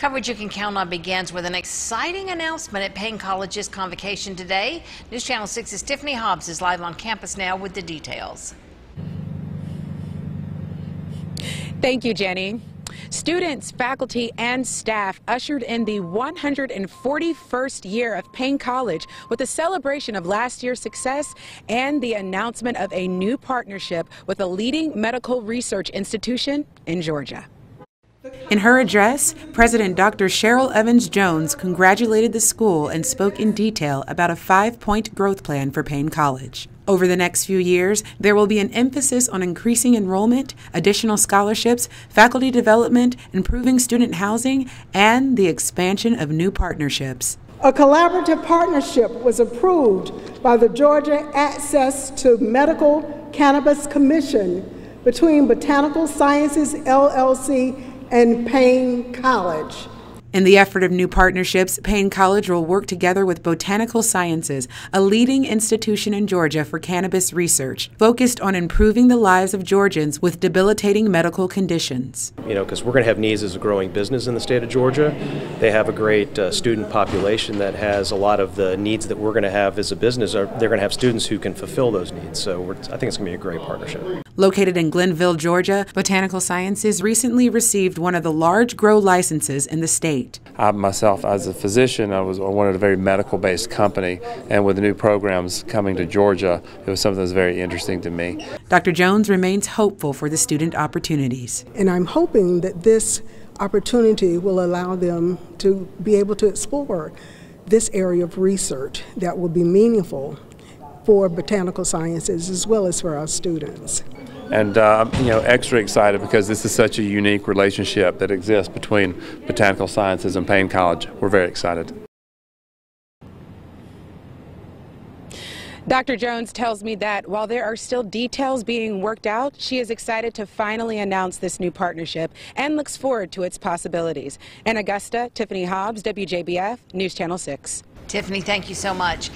Coverage you can count on begins with an exciting announcement at Paine College's Convocation today. News Channel 6's Tiffany Hobbs is live on campus now with the details. Thank you, Jenny. Students, faculty, and staff ushered in the 141st year of Paine College with a celebration of last year's success and the announcement of a new partnership with a leading medical research institution in Georgia. In her address, President Dr. Cheryl Evans Jones congratulated the school and spoke in detail about a five point growth plan for Paine College. Over the next few years, there will be an emphasis on increasing enrollment, additional scholarships, faculty development, improving student housing, and the expansion of new partnerships. A collaborative partnership was approved by the Georgia Access to Medical Cannabis Commission between Botanical Sciences LLC and Paine College. In the effort of new partnerships, Paine College will work together with Botanical Sciences, a leading institution in Georgia for cannabis research, focused on improving the lives of Georgians with debilitating medical conditions. You know, because we're going to have needs as a growing business in the state of Georgia. They have a great uh, student population that has a lot of the needs that we're going to have as a business. They're going to have students who can fulfill those needs. So I think it's going to be a great partnership. Located in Glennville, Georgia, Botanical Sciences recently received one of the large grow licenses in the state state. I myself, as a physician, I was wanted a very medical-based company, and with the new programs coming to Georgia, it was something that was very interesting to me. Dr. Jones remains hopeful for the student opportunities. And I'm hoping that this opportunity will allow them to be able to explore this area of research that will be meaningful for botanical sciences as well as for our students and uh, you know extra excited because this is such a unique relationship that exists between botanical sciences and Paine College. We're very excited. Dr. Jones tells me that while there are still details being worked out, she is excited to finally announce this new partnership and looks forward to its possibilities. In Augusta, Tiffany Hobbs, WJBF, News Channel 6. Tiffany, thank you so much.